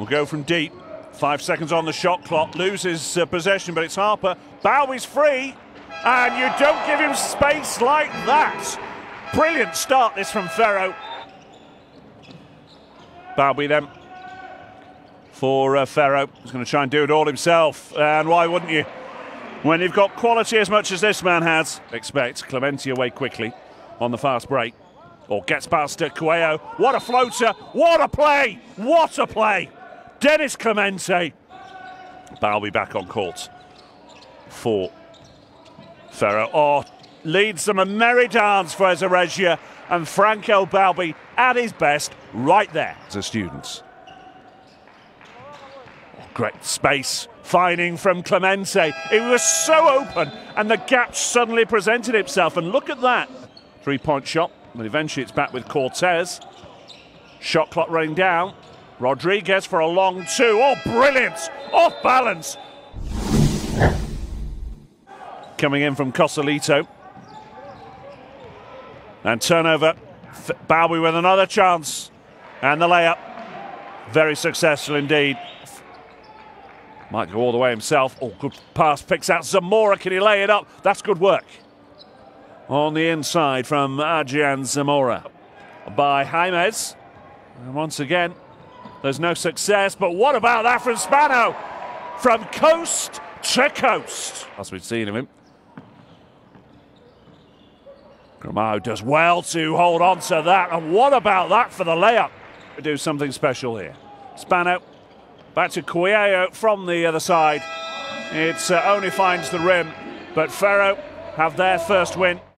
will go from deep. Five seconds on the shot clock. Loses uh, possession, but it's Harper. Bowie's free. And you don't give him space like that. Brilliant start this from Ferro. Bowie then for uh, Ferro. He's going to try and do it all himself. And why wouldn't you? When you've got quality as much as this man has, expect Clemente away quickly on the fast break. Or gets past Cuello. What a floater! What a play! What a play! Dennis Clemente. Bowie back on court for Ferro. Oh, leads them a merry dance for Fuerza Regia and Franco Balbi at his best right there as students. Great space finding from Clemente. It was so open and the gap suddenly presented itself. And look at that. Three point shot, but eventually it's back with Cortez. Shot clock running down. Rodriguez for a long two. Oh, brilliant! Off balance. Coming in from Cosolito. And turnover. Bowie with another chance. And the layup. Very successful indeed. Might go all the way himself. Oh, good pass. Picks out Zamora. Can he lay it up? That's good work. On the inside from Adrian Zamora. By Jaimez. And once again, there's no success. But what about that from Spano? From coast to coast. As we've seen of him. Gramao does well to hold on to that. And what about that for the layup? We do something special here. Spano back to Cuello from the other side. It uh, only finds the rim, but Ferro have their first win.